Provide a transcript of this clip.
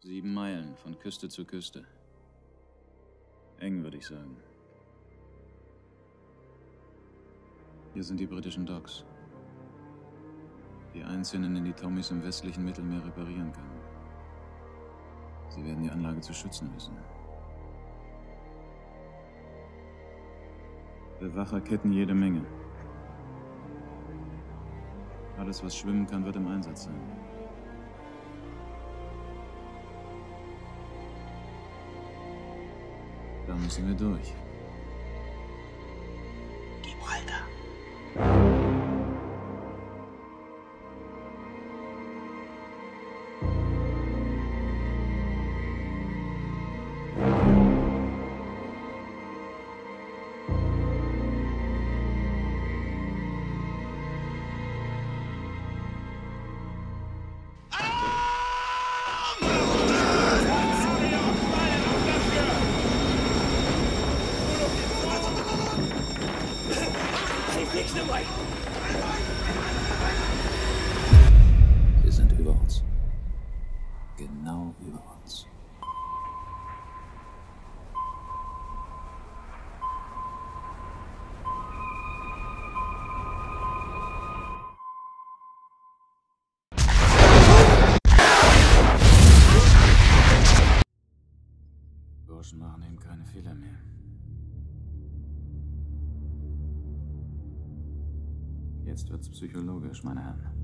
Sieben Meilen von Küste zu Küste. Eng, würde ich sagen. Hier sind die britischen Docks. Die einzigen, in die Tommys im westlichen Mittelmeer reparieren kann. Sie werden die Anlage zu schützen wissen. Bewacher ketten jede Menge. Alles, was schwimmen kann, wird im Einsatz sein. Vamos em B2. Genau über uns. Burschen machen eben keine Fehler mehr. Jetzt wird's psychologisch, meine Herren.